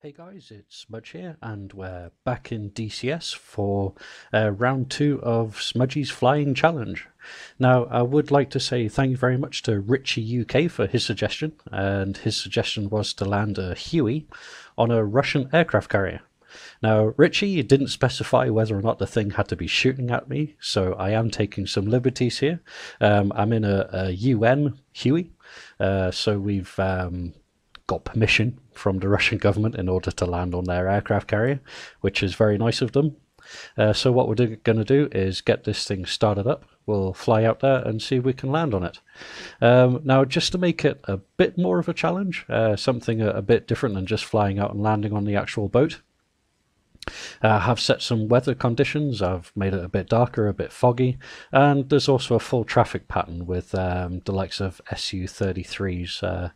Hey guys, it's Smudge here, and we're back in DCS for uh, round two of Smudgy's Flying Challenge. Now, I would like to say thank you very much to Richie UK for his suggestion, and his suggestion was to land a Huey on a Russian aircraft carrier. Now, Richie didn't specify whether or not the thing had to be shooting at me, so I am taking some liberties here. Um, I'm in a, a UN Huey, uh, so we've um, got permission from the Russian government in order to land on their aircraft carrier, which is very nice of them. Uh, so what we're going to do is get this thing started up. We'll fly out there and see if we can land on it. Um, now, just to make it a bit more of a challenge, uh, something a, a, bit different than just flying out and landing on the actual boat, I have set some weather conditions. I've made it a bit darker, a bit foggy, and there's also a full traffic pattern with um, the likes of Su-33s uh,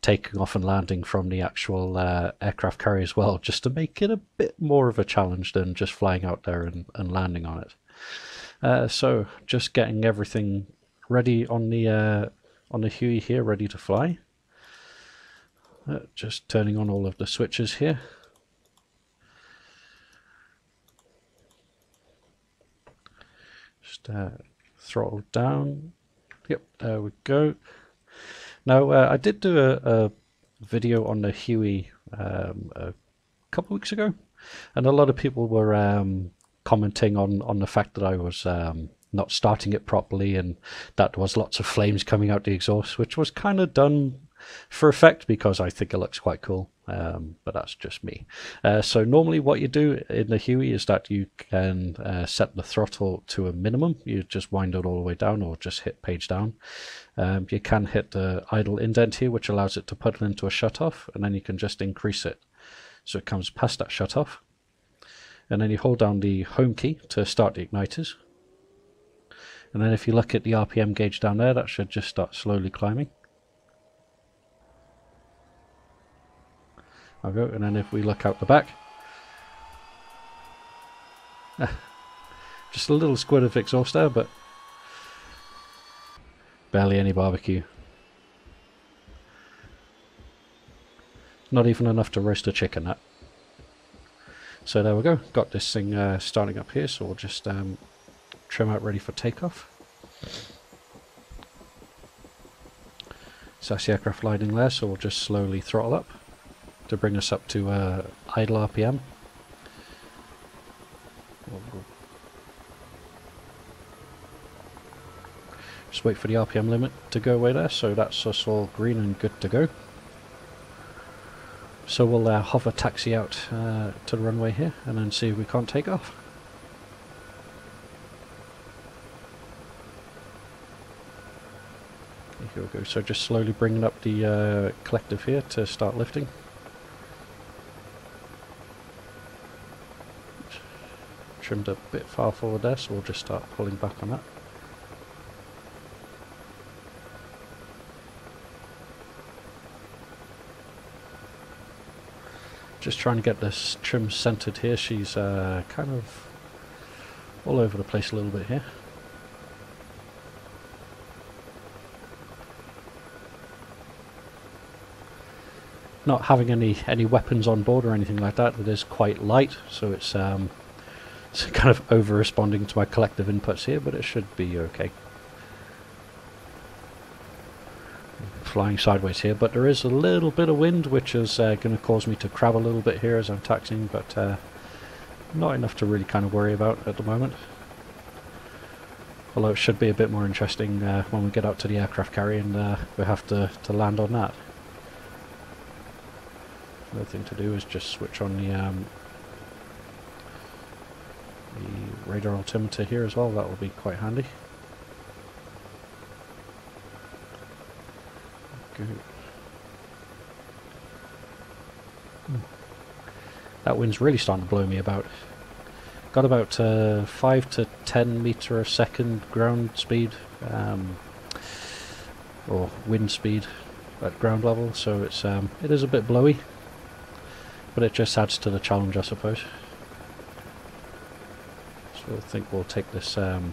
taking off and landing from the actual uh, aircraft carrier as well, just to make it a bit more of a challenge than just flying out there and, and landing on it. Uh, so just getting everything ready on the uh, on the Huey here, ready to fly. Uh, just turning on all of the switches here. Just uh, throttle down. Yep, there we go. Now, uh, I did do a, a, video on the Huey um, a couple weeks ago, and a lot of people were um, commenting on, on the fact that I was um, not starting it properly and that there was lots of flames coming out the exhaust, which was kind of done for effect because I think it looks quite cool. Um, but that's just me. Uh, so normally what you do in the Huey is that you can uh, set the throttle to a minimum. You just wind it all the way down or just hit page down. Um, you can hit the idle indent here, which allows it to put it into a shutoff, and then you can just increase it. So it comes past that shutoff. And then you hold down the home key to start the igniters. And then if you look at the RPM gauge down there, that should just start slowly climbing. I'll go, and then if we look out the back, just a little squid of exhaust there, but barely any barbecue. Not even enough to roast a chicken at. So there we go, got this thing uh, starting up here, so we'll just um, trim out ready for takeoff. So aircraft lighting there, so we'll just slowly throttle up to bring us up to uh, idle RPM. Just wait for the RPM limit to go away there, so that's us all green and good to go. So we'll uh, hover taxi out uh, to the runway here and then see if we can't take off. Here we go, so just slowly bringing up the uh, collective here to start lifting. Trimmed a bit far forward there, so we'll just start pulling back on that. Just trying to get this trim centered here. She's uh, kind of all over the place a little bit here. Not having any any weapons on board or anything like that. It is quite light, so it's um, it's kind of over responding to my collective inputs here, but it should be okay. Flying sideways here, but there is a little bit of wind, which is uh, going to cause me to crab a little bit here as I'm taxiing, but uh, not enough to really kind of worry about at the moment. Although it should be a bit more interesting uh, when we get out to the aircraft carrier and uh, we have to, to land on that. The thing to do is just switch on the um, the radar altimeter here as well, that will be quite handy. Good. Hmm. That wind's really starting to blow me about. Got about uh, 5 to 10 meter a second ground speed, um, or wind speed at ground level, so it's um, it is a bit blowy, but it just adds to the challenge, I suppose. So I think we'll take this um,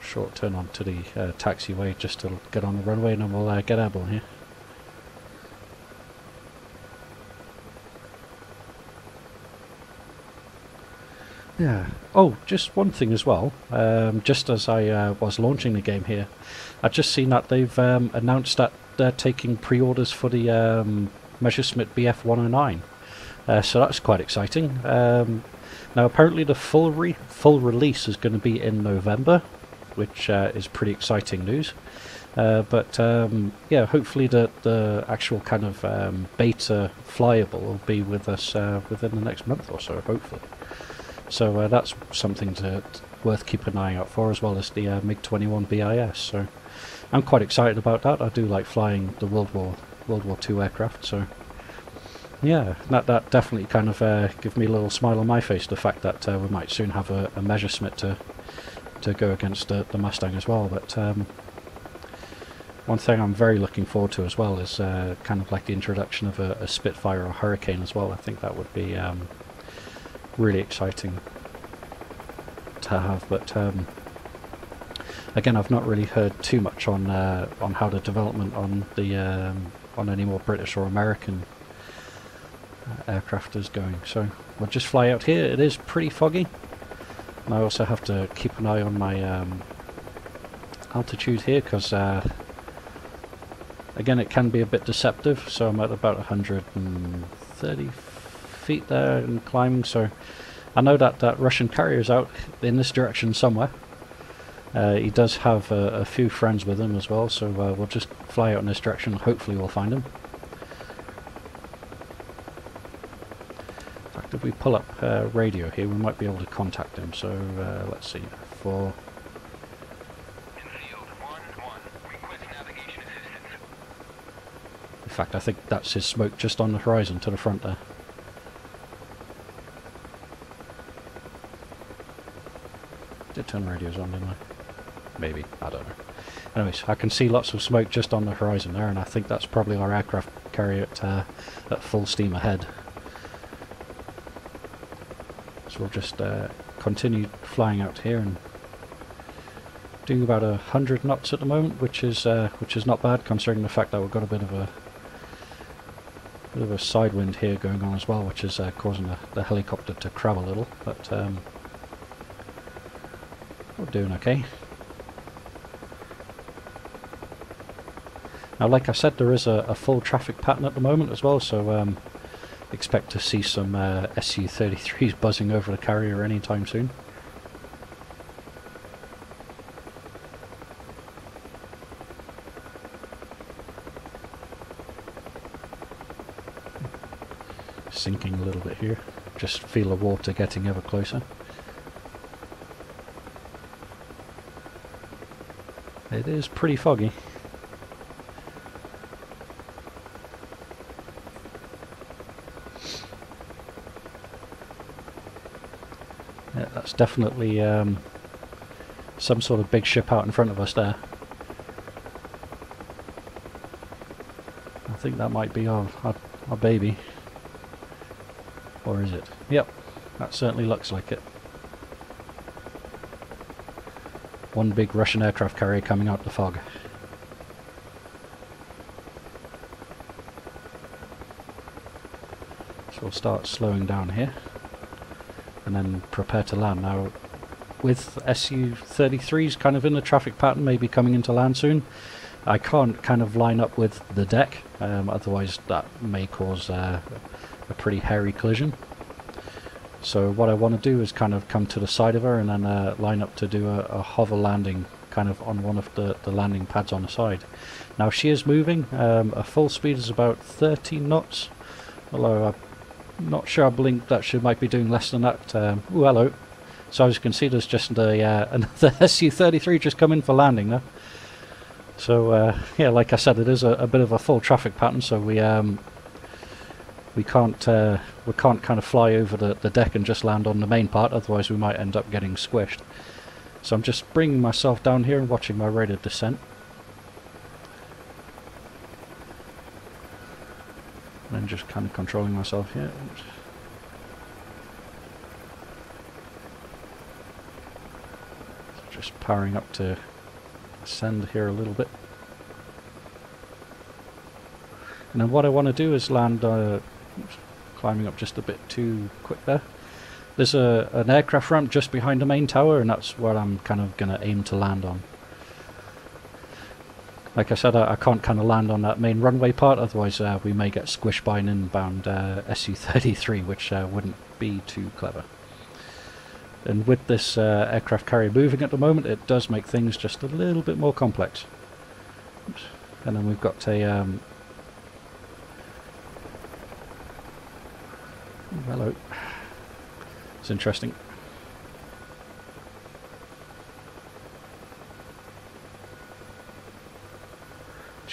short turn onto the uh, taxiway just to get on the runway and then we'll uh, get airborne here. Yeah. Oh, just one thing as well. Um, just as I uh, was launching the game here, I've just seen that they've um, announced that they're taking pre-orders for the um, Messerschmitt Bf 109. Uh, so that's quite exciting. Um, now, apparently, the full re- full release is going to be in November, which uh, is pretty exciting news. Uh, but um, yeah, hopefully the the actual kind of um, beta flyable will be with us uh, within the next month or so, hopefully. So uh, that's something to, worth keeping an eye out for, as well as the uh, MiG-21 BIS. So I'm quite excited about that. I do like flying the World War World War II aircraft. So yeah, that that definitely kind of uh, give me a little smile on my face. The fact that uh, we might soon have a, a Messerschmitt to to go against the, the Mustang as well. But um, one thing I'm very looking forward to as well is uh, kind of like the introduction of a, a, Spitfire or Hurricane as well. I think that would be um, really exciting to have. But um, again, I've not really heard too much on uh, on how the development on the um, on any more British or American aircraft is going. So we'll just fly out here. It is pretty foggy. And I also have to keep an eye on my um, altitude here because uh, Again, it can be a bit deceptive, so I'm at about 130 feet there and climbing, so I know that that Russian carrier is out in this direction somewhere. Uh, he does have a, a, few friends with him as well, so uh, we'll just fly out in this direction, hopefully we'll find him. In fact, if we pull up uh, radio here, we might be able to contact them. so uh, let's see, for In fact, I think that's his smoke just on the horizon to the front there. Did turn radios on, didn't I? Maybe, I don't know. Anyways, I can see lots of smoke just on the horizon there, and I think that's probably our aircraft carrier at, uh, at full steam ahead. So we'll just uh, continue flying out here and doing about a hundred knots at the moment, which is uh, which is not bad considering the fact that we've got a bit of a bit of a side wind here going on as well, which is uh, causing the, the, helicopter to crab a little, but um, we're doing okay. Now, like I said, there is a, a, full traffic pattern at the moment as well, so um, expect to see some uh, SU-33s buzzing over the carrier anytime soon. sinking a little bit here. Just feel the water getting ever closer. It is pretty foggy. Yeah, that's definitely um, some sort of big ship out in front of us there. I think that might be our, our, our baby. Or is it? Yep, that certainly looks like it. One big Russian aircraft carrier coming out of the fog. So we'll start slowing down here and then prepare to land. Now with SU-33s kind of in the traffic pattern, maybe coming into land soon, I can't kind of line up with the deck, um, otherwise that may cause uh, a pretty hairy collision. So what I want to do is kind of come to the side of her and then uh, line up to do a, a, hover landing kind of on one of the, the landing pads on the side. Now she is moving, um, a full speed is about 13 knots, although I'm not sure I believe that she might be doing less than that. Um, oh hello. So as you can see there's just a, uh, another SU-33 just come in for landing there. So uh, yeah, like I said, it is a, a, bit of a full traffic pattern, so we um, we can't uh, we can't kind of fly over the, the deck and just land on the main part otherwise we might end up getting squished so I'm just bringing myself down here and watching my rate of descent and just kind of controlling myself here just powering up to ascend here a little bit and then what I want to do is land uh, climbing up just a bit too quick there. there's a an aircraft ramp just behind the main tower, and that's where I'm kind of going to aim to land on. Like I said, I, I can't kind of land on that main runway part, otherwise uh, we may get squished by an inbound uh, Su-33, which uh, wouldn't be too clever. And with this uh, aircraft carrier moving at the moment, it does make things just a little bit more complex. Oops. And then we've got a... Um, hello. It's interesting.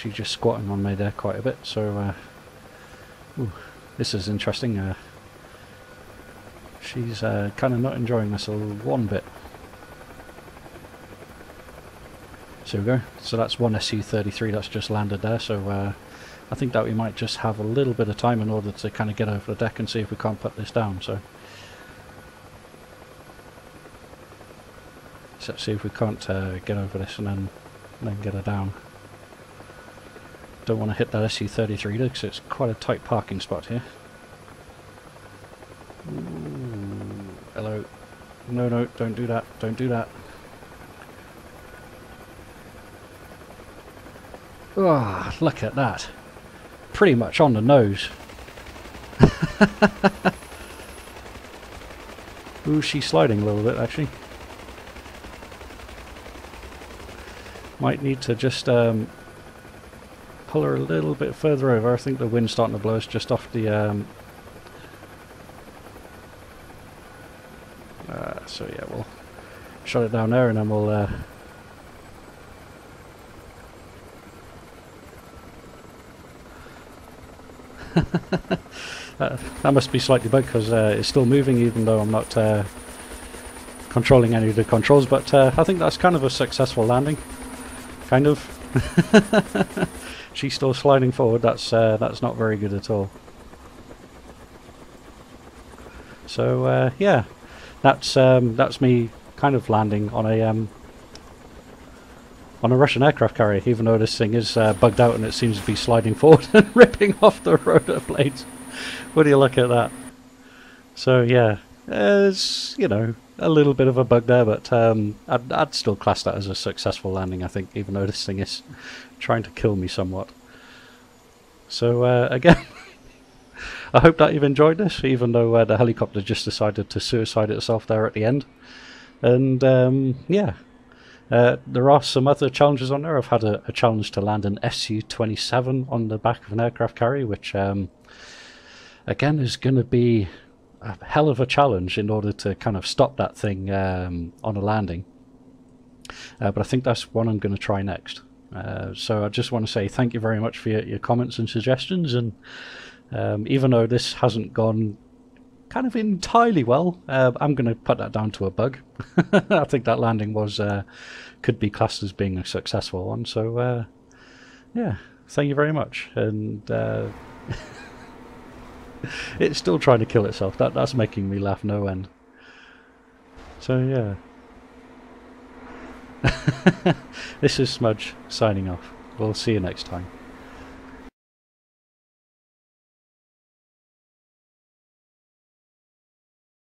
She's just squatting on me there quite a bit, so uh, ooh, this is interesting. Uh, she's uh, kind of not enjoying this one bit. So we go. So that's one Su-33 that's just landed there, so uh, I think that we might just have a little bit of time in order to kind of get over the deck and see if we can't put this down. So let's see if we can't uh, get over this and then, and then get her down don't want to hit that Su-33 because it's quite a tight parking spot here. Ooh, hello. No, no, don't do that. Don't do that. Ah, oh, look at that. Pretty much on the nose. Ooh, she's sliding a little bit actually. Might need to just um, pull her a little bit further over. I think the wind's starting to blow us just off the... Um, uh, so yeah, we'll shut it down there and then we'll... Uh, that must be slightly bugged because uh, it's still moving even though I'm not uh, controlling any of the controls but uh, I think that's kind of a successful landing kind of she's still sliding forward. That's uh, that's not very good at all. So uh, yeah, that's um, that's me kind of landing on a um, on a Russian aircraft carrier, even though this thing is uh, bugged out and it seems to be sliding forward and ripping off the rotor blades. what do you look at that? So yeah, there's you know a little bit of a bug there, but um, I'd, I'd still class that as a successful landing. I think, even though this thing is trying to kill me somewhat. So uh, again, I hope that you've enjoyed this, even though uh, the helicopter just decided to suicide itself there at the end. And um, yeah, uh, there are some other challenges on there. I've had a, a challenge to land an Su-27 on the back of an aircraft carrier, which um, again is going to be a hell of a challenge in order to kind of stop that thing um, on a landing. Uh, but I think that's one I'm going to try next. Uh, so I just want to say thank you very much for your, your comments and suggestions. And um, even though this hasn't gone kind of entirely well, uh, I'm going to put that down to a bug. I think that landing was uh, could be classed as being a successful one. So uh, yeah, thank you very much. And uh, it's still trying to kill itself. That that's making me laugh no end. So yeah. this is Smudge signing off. We'll see you next time.